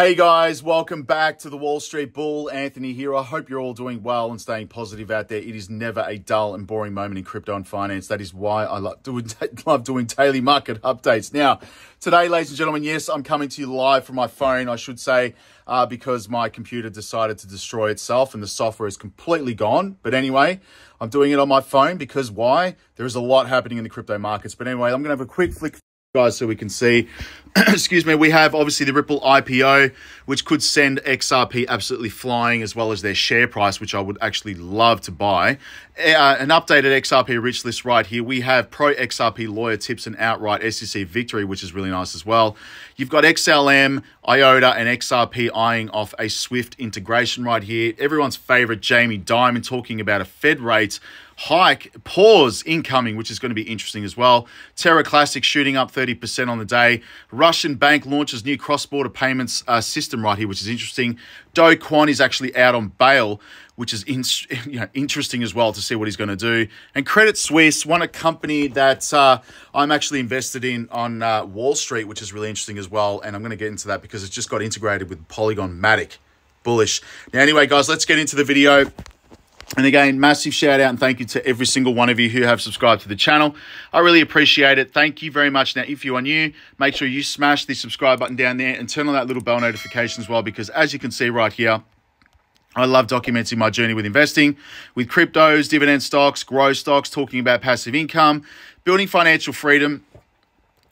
Hey guys, welcome back to the Wall Street Bull. Anthony here. I hope you're all doing well and staying positive out there. It is never a dull and boring moment in crypto and finance. That is why I love doing, love doing daily market updates. Now, today, ladies and gentlemen, yes, I'm coming to you live from my phone, I should say, uh, because my computer decided to destroy itself and the software is completely gone. But anyway, I'm doing it on my phone because why? There is a lot happening in the crypto markets. But anyway, I'm going to have a quick flick guys so we can see. Excuse me we have obviously the ripple ipo which could send xrp absolutely flying as well as their share price which i would actually love to buy. Uh, an updated xrp rich list right here. We have pro xrp lawyer tips and outright sec victory which is really nice as well. You've got xlm iota and xrp eyeing off a swift integration right here. Everyone's favorite jamie dimon talking about a fed rate hike pause incoming, which is going to be interesting as well. Terra Classic shooting up 30% on the day. Russian bank launches new cross-border payments uh, system right here, which is interesting. Do Kwon is actually out on bail, which is in, you know, interesting as well to see what he's going to do. And Credit Suisse, one a company that uh, I'm actually invested in on uh, Wall Street, which is really interesting as well. And I'm going to get into that because it's just got integrated with Polygon Matic. Bullish. Now, anyway, guys, let's get into the video. And again, massive shout out and thank you to every single one of you who have subscribed to the channel. I really appreciate it. Thank you very much. Now, if you are new, make sure you smash the subscribe button down there and turn on that little bell notification as well, because as you can see right here, I love documenting my journey with investing, with cryptos, dividend stocks, growth stocks, talking about passive income, building financial freedom,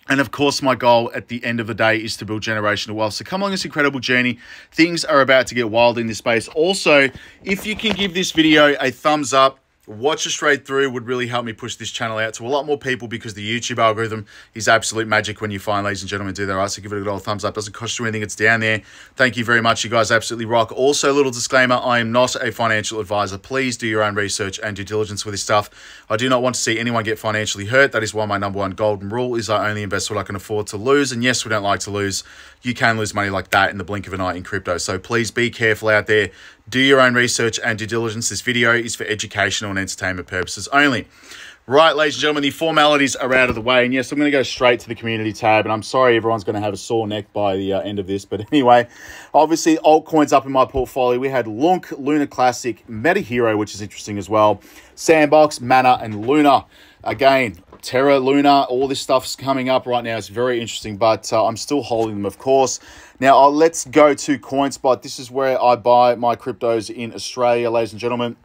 and of course, my goal at the end of the day is to build generational wealth. So come along this incredible journey. Things are about to get wild in this space. Also, if you can give this video a thumbs up, watch it straight through would really help me push this channel out to a lot more people because the YouTube algorithm is absolute magic when you find, ladies and gentlemen, do that right. So give it a good old thumbs up. Doesn't cost you anything. It's down there. Thank you very much. You guys absolutely rock. Also, little disclaimer. I am not a financial advisor. Please do your own research and due diligence with this stuff. I do not want to see anyone get financially hurt. That is why my number one golden rule is I only invest what I can afford to lose. And yes, we don't like to lose. You can lose money like that in the blink of an eye in crypto. So please be careful out there. Do your own research and due diligence. This video is for educational and entertainment purposes only. Right, ladies and gentlemen, the formalities are out of the way. And yes, I'm going to go straight to the community tab. And I'm sorry everyone's going to have a sore neck by the uh, end of this. But anyway, obviously, altcoins up in my portfolio. We had Lunk, Luna Classic, Meta Hero, which is interesting as well, Sandbox, Mana, and Luna. Again, Terra, Luna, all this stuff's coming up right now. It's very interesting, but uh, I'm still holding them, of course. Now, uh, let's go to CoinSpot. This is where I buy my cryptos in Australia, ladies and gentlemen,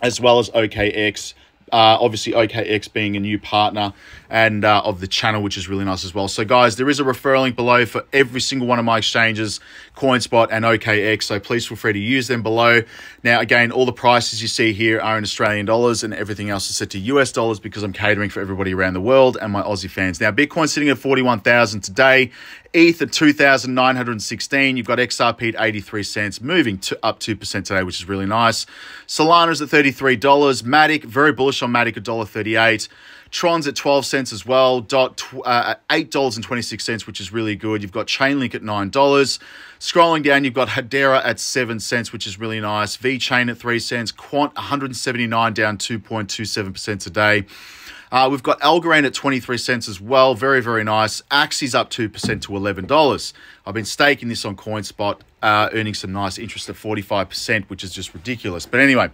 as well as OKX. Uh, obviously, OKX being a new partner and uh, of the channel, which is really nice as well. So, guys, there is a referral link below for every single one of my exchanges, CoinSpot and OKX. So, please feel free to use them below. Now, again, all the prices you see here are in Australian dollars, and everything else is set to US dollars because I'm catering for everybody around the world and my Aussie fans. Now, Bitcoin sitting at 41,000 today, ETH at 2,916. You've got XRP at 83 cents, moving to up 2% today, which is really nice. Solana's at $33. Matic, very bullish Matic, $1.38. Tron's at 12 cents as well. Dot uh, $8.26, which is really good. You've got Chainlink at $9. Scrolling down, you've got Hedera at 7 cents, which is really nice. VeChain at 3 cents. Quant 179 down 2.27% today. Uh, we've got Algorand at 23 cents as well. Very, very nice. Axie's up 2% to $11. I've been staking this on CoinSpot, uh, earning some nice interest at 45%, which is just ridiculous. But anyway,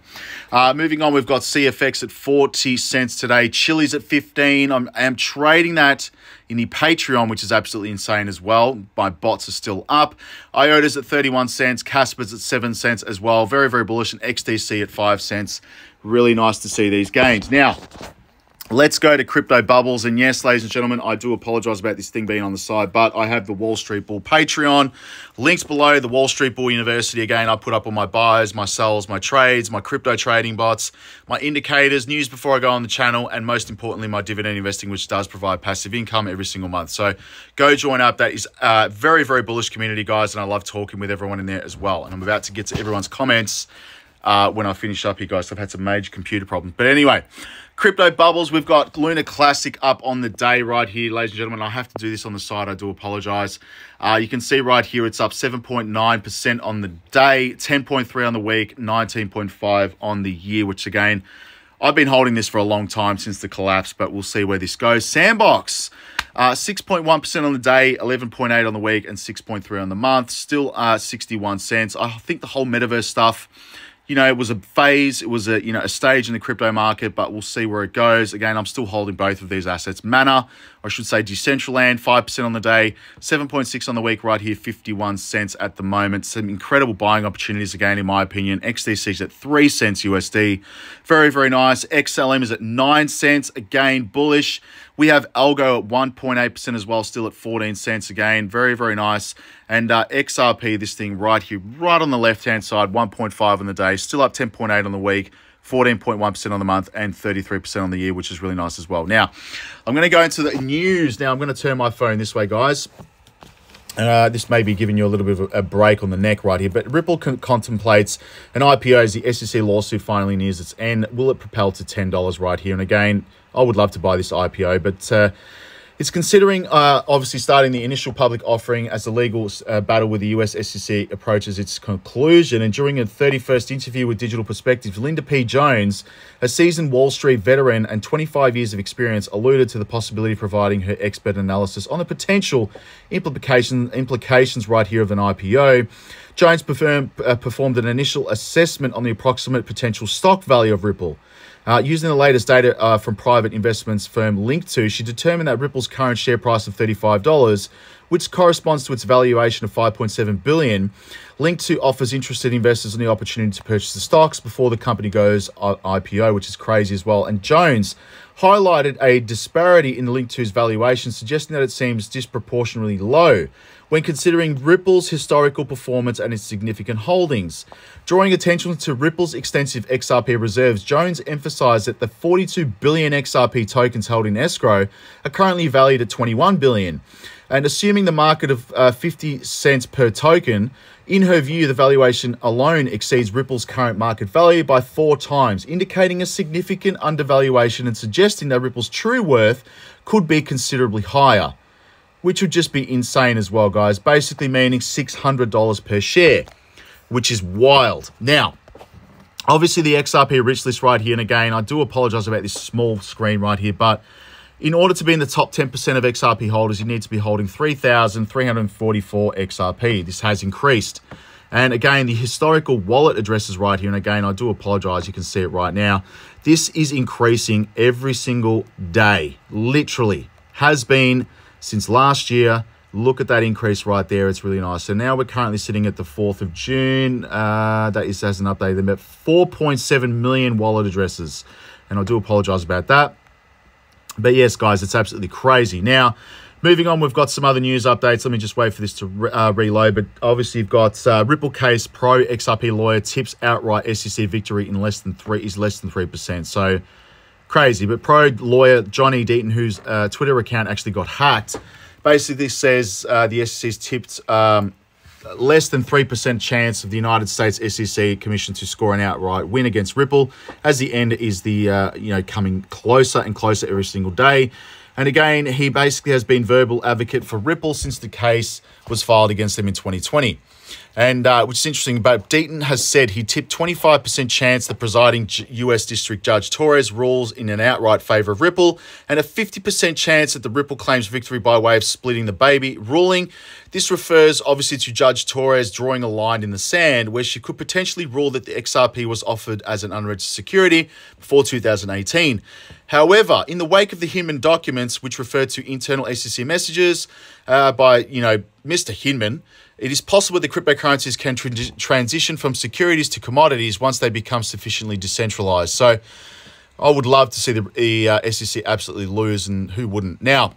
uh, moving on, we've got CFX at 40 cents today. Chiliz at 15. I'm, I'm trading that in the Patreon, which is absolutely insane as well. My bots are still up. IOTA's at 31 cents. Casper's at 7 cents as well. Very, very bullish. And XDC at 5 cents. Really nice to see these gains. Now, Let's go to crypto bubbles. And yes, ladies and gentlemen, I do apologize about this thing being on the side, but I have the Wall Street Bull Patreon. Links below the Wall Street Bull University. Again, I put up all my buys, my sells, my trades, my crypto trading bots, my indicators, news before I go on the channel, and most importantly, my dividend investing, which does provide passive income every single month. So go join up. That is a very, very bullish community, guys, and I love talking with everyone in there as well. And I'm about to get to everyone's comments uh, when I finish up here, guys. I've had some major computer problems. But anyway, Crypto bubbles, we've got Luna Classic up on the day right here, ladies and gentlemen. I have to do this on the side. I do apologize. Uh, you can see right here, it's up 7.9% on the day, 10.3 on the week, 19.5 on the year, which again, I've been holding this for a long time since the collapse, but we'll see where this goes. Sandbox. Uh, 6.1% on the day, 11.8 on the week, and 6.3 on the month. Still uh, 61 cents. I think the whole metaverse stuff you know, it was a phase, it was a you know a stage in the crypto market, but we'll see where it goes. Again, I'm still holding both of these assets. Mana, I should say Decentraland, 5% on the day, 7.6 on the week, right here, 51 cents at the moment. Some incredible buying opportunities again, in my opinion. XDC's at 3 cents USD. Very, very nice. XLM is at 9 cents, again, bullish. We have Algo at 1.8% as well, still at 14 cents again. Very, very nice. And uh, XRP, this thing right here, right on the left hand side, 1.5 on the day, still up 10.8 on the week. 14.1% on the month and 33% on the year, which is really nice as well. Now, I'm going to go into the news. Now, I'm going to turn my phone this way, guys. Uh, this may be giving you a little bit of a break on the neck right here, but Ripple con- contemplates an IPO as the SEC lawsuit finally nears its end. Will it propel to $10 right here? And again, I would love to buy this IPO, but uh, it's considering uh, obviously starting the initial public offering as the legal uh, battle with the US SEC approaches its conclusion. And during a 31st interview with Digital Perspectives, Linda P. Jones, a seasoned Wall Street veteran and 25 years of experience, alluded to the possibility of providing her expert analysis on the potential implication, implications right here of an IPO. Jones perform, uh, performed an initial assessment on the approximate potential stock value of Ripple. Uh, using the latest data uh, from private investments firm Linqto, she determined that Ripple's current share price of $35, which corresponds to its valuation of 5.7 billion, Linqto offers interested investors the opportunity to purchase the stocks before the company goes IPO, which is crazy as well. And Jones highlighted a disparity in Linqto's valuation, suggesting that it seems disproportionately low when considering Ripple's historical performance and its significant holdings. Drawing attention to Ripple's extensive XRP reserves, Jones emphasized that the 42 billion XRP tokens held in escrow are currently valued at 21 billion. And assuming the market of uh, 50 cents per token, in her view, the valuation alone exceeds Ripple's current market value by four times, indicating a significant undervaluation and suggesting that Ripple's true worth could be considerably higher which would just be insane as well, guys. Basically meaning $600 per share, which is wild. Now, obviously the XRP rich list right here, and again, I do apologize about this small screen right here, but in order to be in the top 10% of XRP holders, you need to be holding 3,344 XRP. This has increased. And again, the historical wallet addresses right here. And again, I do apologize. You can see it right now. This is increasing every single day. Literally has been since last year. Look at that increase right there. It's really nice. So now we're currently sitting at the 4th of June. Uh, that is as an update. About 4.7 million wallet addresses. And I do apologize about that. But yes, guys, it's absolutely crazy. Now, moving on, we've got some other news updates. Let me just wait for this to re uh, reload. But obviously, you've got uh, Ripple case pro XRP lawyer tips outright SEC victory in less than three is less than three percent. So crazy. But pro lawyer Johnny Deaton, whose uh, Twitter account actually got hacked, basically this says uh, the SEC's tipped um, less than 3% chance of the United States SEC Commission to score an outright win against Ripple, as the end is the uh, you know coming closer and closer every single day. And again, he basically has been verbal advocate for Ripple since the case was filed against them in 2020. And uh, which is interesting, but Deaton has said he tipped 25% chance the presiding US District Judge Torres rules in an outright favor of Ripple, and a 50% chance that the Ripple claims victory by way of splitting the baby ruling. This refers obviously to Judge Torres drawing a line in the sand where she could potentially rule that the XRP was offered as an unregistered security before 2018. However, in the wake of the Hinman documents, which refer to internal SEC messages uh, by, you know, Mr. Hinman, it is possible that cryptocurrencies can tra- transition from securities to commodities once they become sufficiently decentralized. So I would love to see the, uh, SEC absolutely lose, and who wouldn't? Now,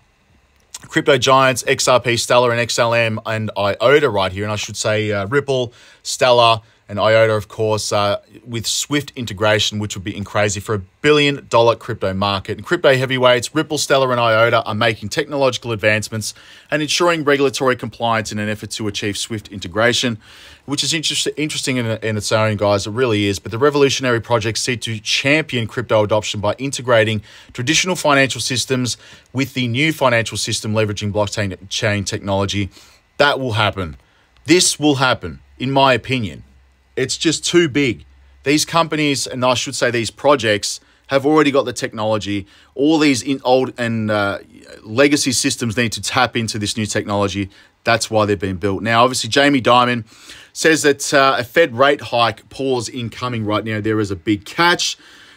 crypto giants, XRP, Stellar, and XLM, and IOTA right here, and I should say uh, Ripple, Stellar, and IOTA, of course, uh, with Swift integration, which would be crazy for a billion dollar crypto market. And crypto heavyweights, Ripple, Stellar, and IOTA are making technological advancements and ensuring regulatory compliance in an effort to achieve Swift integration, which is interest- interesting in, in its own, guys. It really is. But the revolutionary projects seek to champion crypto adoption by integrating traditional financial systems with the new financial system leveraging blockchain chain technology. That will happen. This will happen, in my opinion. It's just too big. These companies, and I should say these projects, have already got the technology. All these old and uh, legacy systems need to tap into this new technology. That's why they've been built. Now, obviously, Jamie Dimon says that uh, a Fed rate hike pause incoming right now. There is a big catch.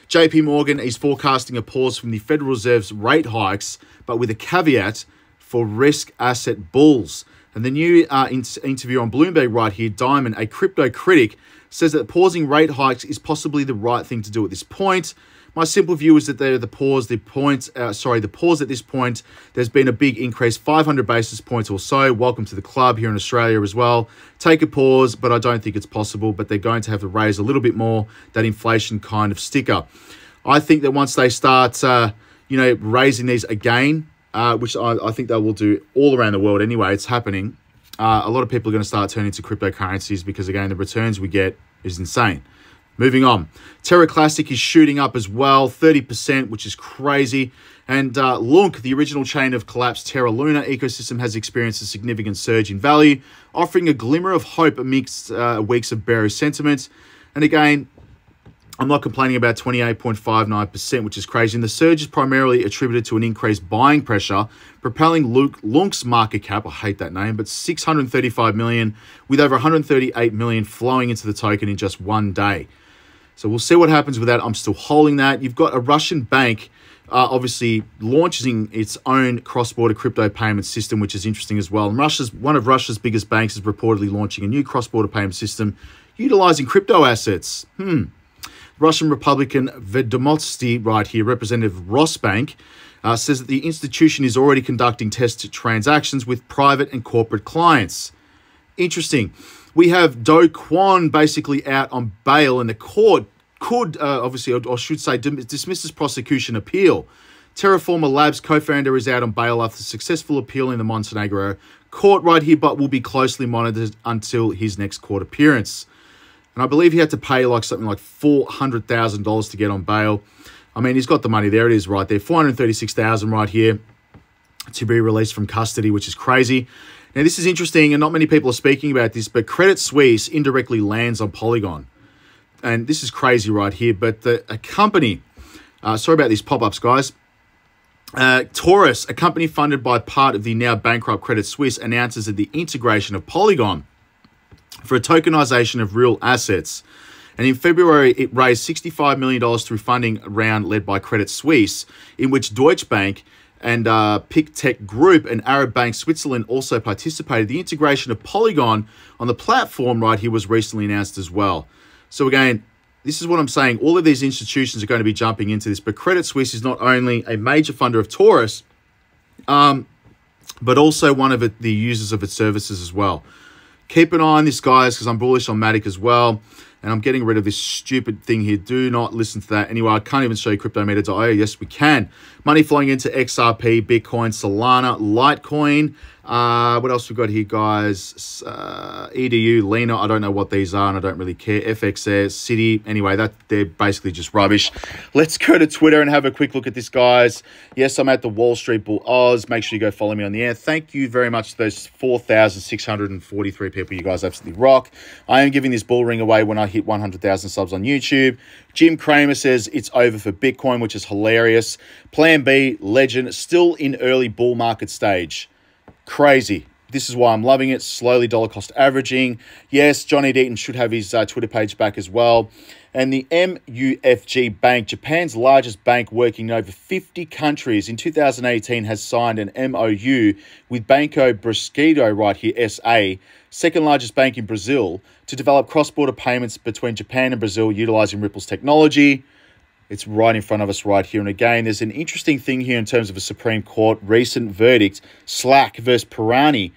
JP Morgan is forecasting a pause from the Federal Reserve's rate hikes, but with a caveat for risk asset bulls. And the new uh, in- interview on Bloomberg right here, Dimon, a crypto critic, says that pausing rate hikes is possibly the right thing to do at this point. My simple view is that they're the pause, the point, uh, sorry, the pause at this point. There's been a big increase, 500 basis points or so. Welcome to the club here in Australia as well. Take a pause, but I don't think it's possible. But they're going to have to raise a little bit more that inflation kind of sticker. I think that once they start, uh, you know, raising these again, uh, which I, I, think they will do all around the world anyway. It's happening. Uh, a lot of people are going to start turning to cryptocurrencies because again, the returns we get is insane. Moving on, Terra Classic is shooting up as well, 30%, which is crazy. And uh, Lunk, the original chain of collapsed Terra Luna ecosystem, has experienced a significant surge in value, offering a glimmer of hope amidst uh, weeks of bearish sentiment. And again, I'm not complaining about 28.59%, which is crazy. And the surge is primarily attributed to an increased buying pressure, propelling Luke Lunk's market cap, I hate that name, but 635 million, with over 138 million flowing into the token in just one day. So we'll see what happens with that. I'm still holding that. You've got a Russian bank uh, obviously launching its own cross-border crypto payment system, which is interesting as well. And Russia's one of Russia's biggest banks is reportedly launching a new cross-border payment system utilizing crypto assets. Hmm. Russian Republican Vedomosti, right here, Representative Rosbank, uh, says that the institution is already conducting test transactions with private and corporate clients. Interesting. We have Do Kwon basically out on bail, and the court could, uh, obviously, or, or should say, dismiss prosecution appeal. Terraform Labs co founder is out on bail after successful appeal in the Montenegro court right here, but will be closely monitored until his next court appearance. And I believe he had to pay like something like $400,000 to get on bail. I mean, he's got the money. There it is right there. 436000 right here to be released from custody, which is crazy. Now, this is interesting, and not many people are speaking about this, but Credit Suisse indirectly lands on Polygon. And this is crazy right here, but the, a company, uh, sorry about these pop-ups, guys, uh, Taurus, a company funded by part of the now bankrupt Credit Suisse, announces that the integration of Polygon for a tokenization of real assets. And in February, it raised $65 million through funding round led by Credit Suisse, in which Deutsche Bank and uh, Pictet Group and Arab Bank Switzerland also participated. The integration of Polygon on the platform right here was recently announced as well. So again, this is what I'm saying. All of these institutions are going to be jumping into this, but Credit Suisse is not only a major funder of Taurus, um, but also one of the users of its services as well. Keep an eye on this, guys, because I'm bullish on Matic as well. And I'm getting rid of this stupid thing here. Do not listen to that. Anyway, I can't even show you cryptometer.io. Yes, we can. Money flowing into XRP, Bitcoin, Solana, Litecoin. Uh, what else we got here, guys? Uh, EDU, Lena. I don't know what these are, and I don't really care. FXS, City. Anyway, that they're basically just rubbish. Let's go to Twitter and have a quick look at this, guys. Yes, I'm at the Wall Street Bull Oz. Make sure you go follow me on the air. Thank you very much to those 4,643 people. You guys absolutely rock. I am giving this bull ring away when I hit 100,000 subs on YouTube. Jim Cramer says it's over for Bitcoin, which is hilarious. Plan B, legend, still in early bull market stage. Crazy. This is why I'm loving it. Slowly dollar cost averaging. Yes, Johnny Deaton should have his uh, Twitter page back as well. And the MUFG Bank, Japan's largest bank working in over 50 countries, in 2018 has signed an MOU with Banco Bradesco right here, SA, second largest bank in Brazil, to develop cross border payments between Japan and Brazil utilizing Ripple's technology. It's right in front of us right here. And again, there's an interesting thing here in terms of a Supreme Court recent verdict. Slack versus Pirani.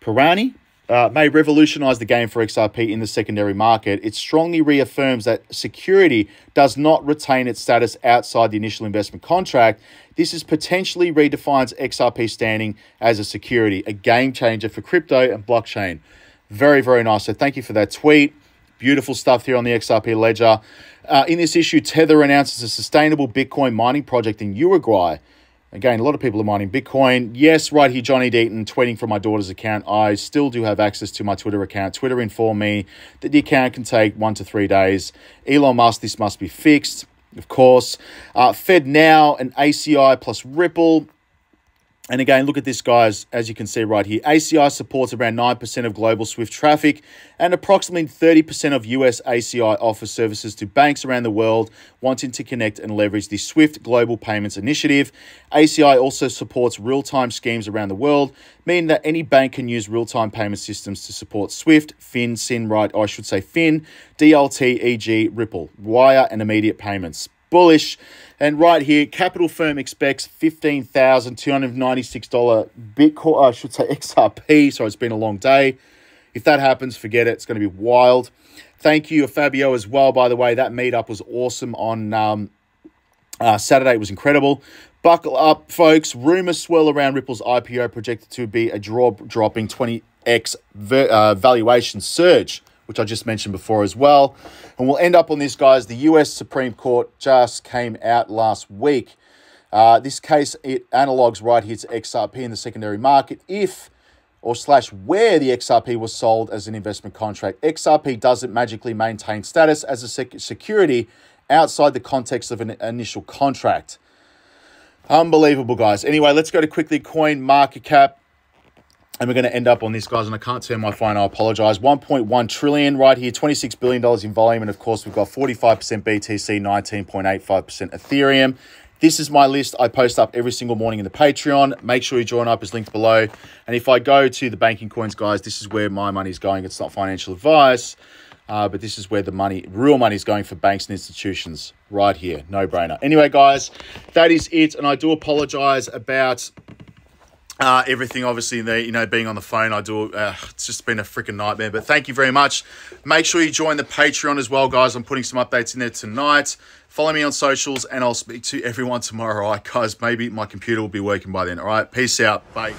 Pirani uh, may revolutionize the game for XRP in the secondary market. It strongly reaffirms that security does not retain its status outside the initial investment contract. This is potentially redefines XRP standing as a security, a game changer for crypto and blockchain. Very, very nice. So thank you for that tweet. Beautiful stuff here on the XRP ledger. Uh, in this issue, Tether announces a sustainable Bitcoin mining project in Uruguay. Again, a lot of people are mining Bitcoin. Yes, right here, Johnny Deaton tweeting from my daughter's account. I still do have access to my Twitter account. Twitter informed me that the account can take one to three days. Elon Musk, this must be fixed. of course. Uh, Fed Now and ACI plus Ripple. And again, look at this, guys, as you can see right here. ACI supports around 9% of global SWIFT traffic, and approximately 30% of US ACI offers services to banks around the world wanting to connect and leverage the SWIFT Global Payments Initiative. ACI also supports real time schemes around the world, meaning that any bank can use real time payment systems to support SWIFT, FIN, SIN, right, I should say FIN, DLT, EG, Ripple, wire, and immediate payments bullish. And right here, Capital Firm expects $15,296 Bitcoin, I should say XRP. So it's been a long day. If that happens, forget it. It's going to be wild. Thank you, Fabio, as well. By the way, that meetup was awesome on um, uh, Saturday. It was incredible. Buckle up, folks. Rumors swirl around Ripple's IPO projected to be a drop dropping 20x uh, valuation surge which I just mentioned before as well. And we'll end up on this, guys. The US Supreme Court just came out last week. Uh, this case, it analogs right here to XRP in the secondary market if or slash where the XRP was sold as an investment contract. XRP doesn't magically maintain status as a sec- security outside the context of an initial contract. Unbelievable, guys. Anyway, let's go to quickly coin market cap. And we're going to end up on this, guys, and I can't turn my phone, I apologize. 1.1 trillion right here, $26 billion in volume. And of course, we've got 45% BTC, 19.85% Ethereum. This is my list I post up every single morning in the Patreon. Make sure you join up, it's linked below. And if I go to the banking coins, guys, this is where my money is going. It's not financial advice, uh, but this is where the money, real money is going for banks and institutions right here. No brainer. Anyway, guys, that is it. And I do apologize about uh, everything, obviously, the, you know, being on the phone, I do. Uh, it's just been a freaking nightmare. But thank you very much. Make sure you join the Patreon as well, guys. I'm putting some updates in there tonight. Follow me on socials, and I'll speak to everyone tomorrow. All right, guys. Maybe my computer will be working by then. All right. Peace out. Bye.